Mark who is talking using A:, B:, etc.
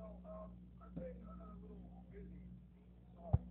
A: So um, I've been uh, a little busy. Sorry.